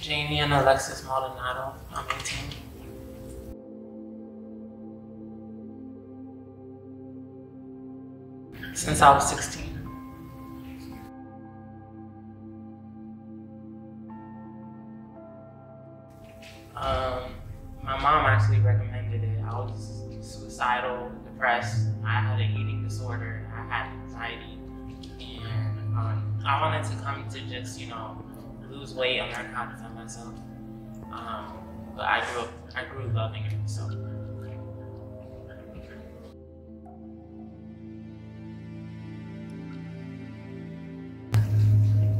Janian Alexis Maldonado. I'm 18. Since I was 16. Um, my mom actually recommended it. I was suicidal, depressed. I had an eating disorder. I had anxiety, and um, I wanted to come to just you know lose weight and how to defend myself. Um, but I grew up, I grew loving it. So.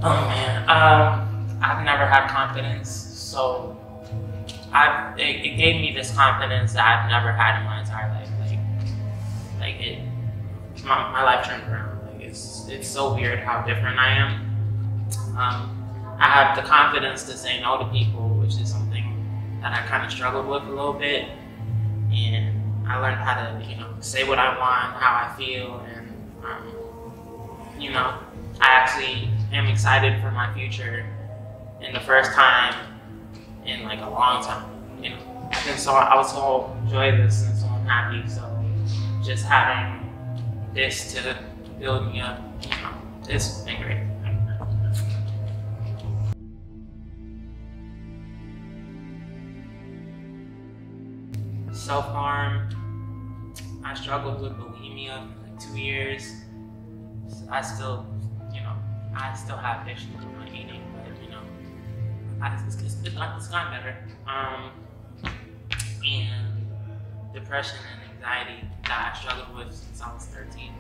Oh man, um, I've never had confidence, so I it, it, gave me this confidence that I've never had in my entire life. Like, like it, my, my life turned around. Like it's it's so weird how different I am. Um, I have the confidence to say no to people, which is something that I kind of struggled with a little bit, and I learned how to you know say what I want, how I feel, and um, you know I actually am excited for my future. And the first time in like a long time. You know, I've been so I was so joyous and so happy. So just having this to build me up, you know, it's been great. Self harm. I struggled with bulimia for like two years. I still, you know, I still have issues with my eating, but you know, I, it's, it's, it's, it's gotten better. Um, and depression and anxiety that I struggled with since I was 13.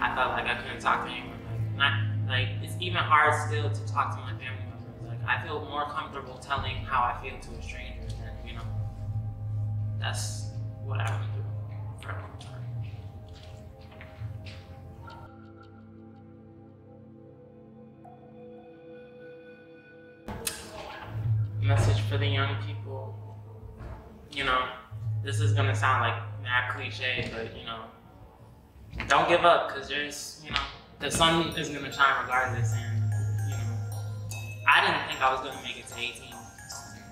I felt like I couldn't talk to anyone. Like, not, like it's even hard still to talk to my family members. Like I feel more comfortable telling how I feel to a stranger than you know. That's what I've been through for a long time. Message for the young people. You know, this is gonna sound like mad cliche, but you know, don't give up because there's, you know, the sun is gonna shine regardless. And you know, I didn't think I was gonna make it to 18.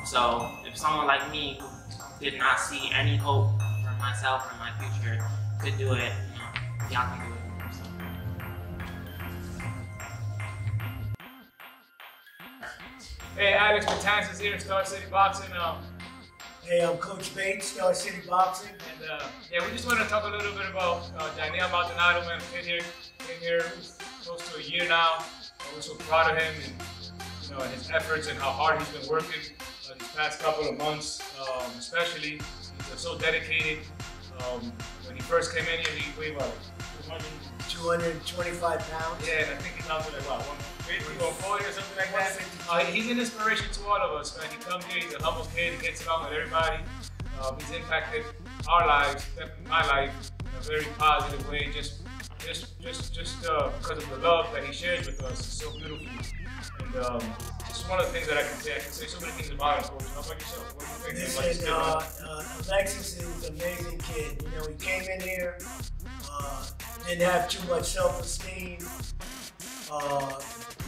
So if someone like me who did not see any hope for myself or my future could do it, you know, y'all can do it. Hey, Alex Matanzas here, Star City Boxing. Um, Hey, I'm Coach Bates, Star City Boxing. and uh, yeah, we just want to talk a little bit about uh, Janian Maldonado, man. Came here, came here close to a year now. We're so proud of him and you know his efforts and how hard he's been working these past couple of months, um, especially. He's so dedicated. Um, when he first came in here, he weighed about 200? 225 pounds. Yeah, and I think he's out to like what, 150, 140 or something like that. Uh, he's an inspiration to all of us, man. He comes here, he's a humble kid, he gets along with everybody. Um, he's impacted our lives, definitely my life, in a very positive way. Just, just, just, just uh, because of the love that he shares with us. It's so beautiful. And um, it's one of the things that I can say. I can say so many things about him, Coach. How about yourself? What do you think Listen, uh, uh, Alexis is an amazing kid. You know, he came in here, uh, didn't have too much self-esteem, uh,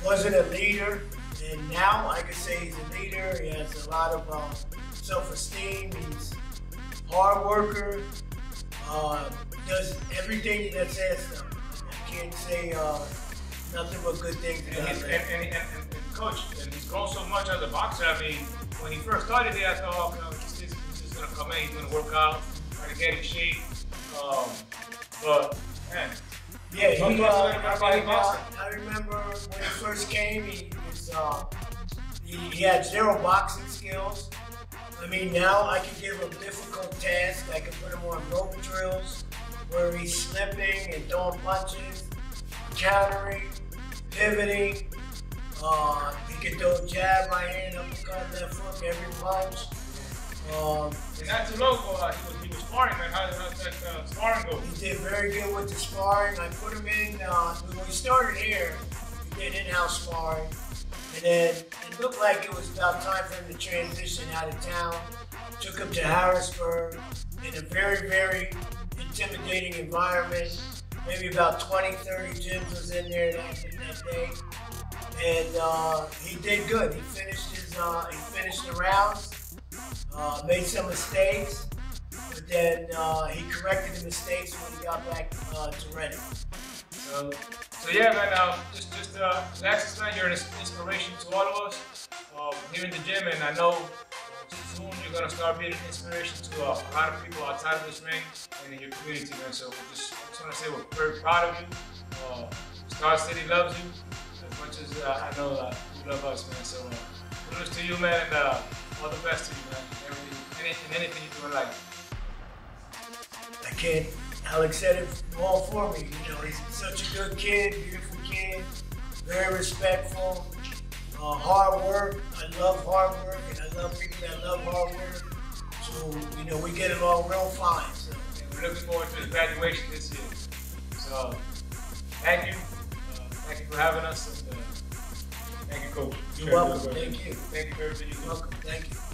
wasn't a leader, and now I can say he's a leader. He has a lot of uh, self-esteem. He's a hard worker. Does everything that's asked him. I can't say uh, nothing but good things And, he's, and, and, and, coach, and he's grown so much as a boxer. I mean, when he first started here, I thought, oh, you know, he's just, he's just gonna come in, he's gonna work out, try to get in shape. Um, but man, Yeah, he, uh, I, his. I remember when he first came, he was uh, he, he had zero boxing skills. I mean, now I can give him difficult tasks. I can put him on rope drills where he's slipping and throwing punches, countering, pivoting. Uh, he can throw jab, right hand, uppercut, left hook, every punch. Um, and too long ago, uh, he was he was sparring, man. How how's that uh, sparring go? He did very good with the sparring. I put him in, uh, when we started here, we did in-house sparring. And then it looked like it was about time for him to transition out of town. Took him to Harrisburg in a very, very intimidating environment. Maybe about 20, 30 gyms was in there that, that day. and uh, he did good. He finished his uh, he finished the rounds, uh, made some mistakes, but then uh, he corrected the mistakes when he got back uh, to Reading. So, so yeah, man. Uh, just, just, uh, Alexis, man, you're an inspiration to all of us uh, here in the gym, and I know you're gonna start being an inspiration to a lot of people outside of this ring and in your community, man. So, just, just want to say we're very proud of you. Uh, Star City loves you as much as uh, I know uh, you love us, man. So, uh, kudos to you, man, and uh, all the best to you, man. Everything, anything, anything you do in life. I can't. Alex said it all for me. You know, he's such a good kid, beautiful kid, very respectful, uh, hard work. I love hard work, and I love people that love hard work. So you know, we get along real fine. So. We're looking forward to his graduation this year. So, thank you. Uh, thank you for having us. And, uh, thank you, Coach. You're welcome. Thank you. Thank you for everything you do. Welcome. Thank you.